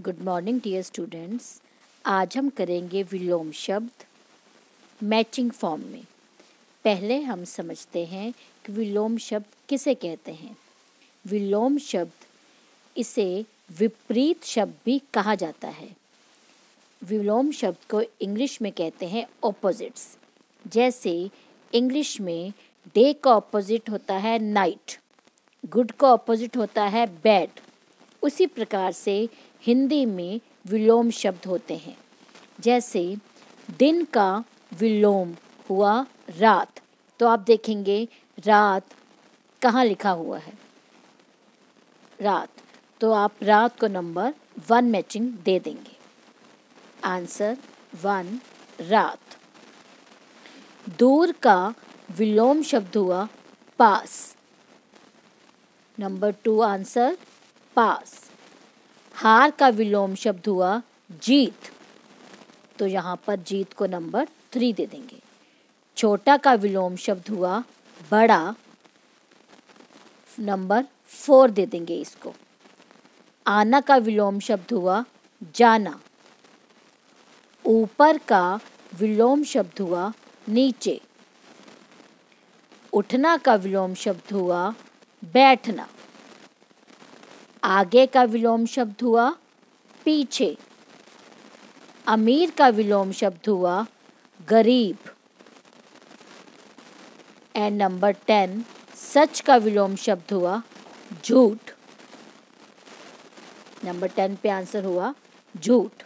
Good morning dear students आज हम करेंगे विलोम शब्द मैचिंग फॉर्म में। पहले हम समझते हैं कि विलोम शब्द किसे कहते हैं। विलोम शब्द इसे विपरीत शब्द भी कहा जाता है। विलोम शब्द को इंग्लिश में कहते हैं ऑपोजिट्स जैसे इंग्लिश में डे का ऑपोजिट होता है नाइट गुड का ऑपोजिट होता है बैड उसी प्रकार से हिंदी में विलोम शब्द होते हैं। जैसे, दिन का विलोम हुआ रात। तो आप देखेंगे, रात कहाँ लिखा हुआ है? रात। तो आप रात को नंबर वन मैचिंग दे देंगे। आंसर वन, रात। दूर का विलोम शब्द हुआ pass. Number two answer pass. हार का विलोम शब्द हुआ जीत। तो यहाँ पर जीत को नंबर थ्री दे देंगे। छोटा का विलोम शब्द हुआ बड़ा। नंबर फोर दे देंगे इसको। आना का विलोम शब्द हुआ जाना। ऊपर का विलोम शब्द हुआ नीचे। उठना का विलोम शब्द हुआ बैठना। आगे का विलोम शब्द हुआ पीछे। अमीर का विलोम शब्द हुआ गरीब। एंड नंबर टेन सच का विलोम शब्द हुआ झूठ। नंबर टेन पे आंसर हुआ झूठ।